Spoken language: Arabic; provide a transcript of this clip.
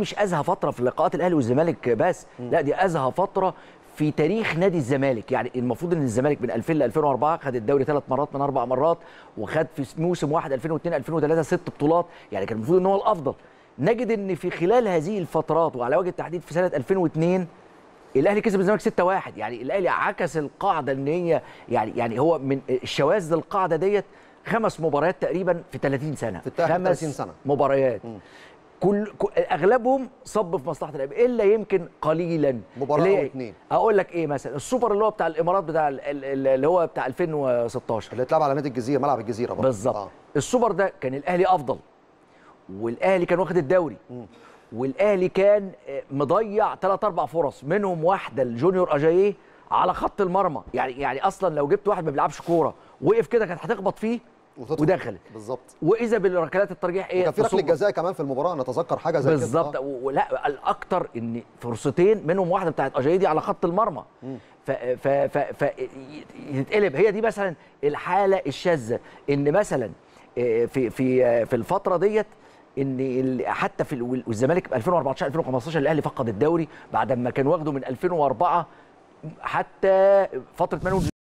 مش أزهى فترة في لقاءات الأهلي والزمالك بس لا دي أزهى فترة في تاريخ نادي الزمالك. يعني المفروض إن الزمالك من 2000 ل 2004 خد الدوري ثلاث مرات من أربع مرات وخد في موسم واحد 2002 2003 ست بطولات. يعني كان المفروض إن هو الأفضل. نجد إن في خلال هذه الفترات وعلى وجه التحديد في سنة 2002 الأهلي كسب الزمالك 6-1 يعني الأهلي عكس القاعدة إن هي يعني يعني هو من الشواذ القاعده ديت خمس مباريات تقريبا في 30 سنة. في التاريخ خمس 30 سنة. مباريات. كل كل- أغلبهم صب في مصلحة الاهلي إلا يمكن قليلا. هي- أو اتنين. أقول لك إيه مثلا السوبر اللي هو بتاع الإمارات بتاع ال- ال- اللي هو بتاع 2016 اللي اتلعب على نادي الجزيرة ملعب الجزيرة بالظبط. آه. السوبر ده كان الأهلي أفضل والأهلي كان واخد الدوري. والأهلي كان مضيع ثلاث أربع فرص منهم واحدة لجونيور أجاييه على خط المرمى. يعني يعني أصلا لو جبت واحد ما بيلعبش كورة وقف كده كانت هتخبط فيه. ودخلت. بالظبط. وإذا بالركلات الترجيح إيه؟ وكان في ركلة. جزاء كمان في المباراة نتذكر حاجة زي كده. بالظبط. آه. ولا الأكتر إن فرصتين منهم واحدة بتاعت اجاييه دي على خط المرمى. ف ف ف ف يتقلب. هي دي مثلا الحالة الشاذة. إن مثلا آه، في في آه، في الفترة ديت إن حتى في ال- والزمالك في 2014 2015 الأهلي فقد الدوري بعد ما كان واخده من 2004 حتى فترة مانويل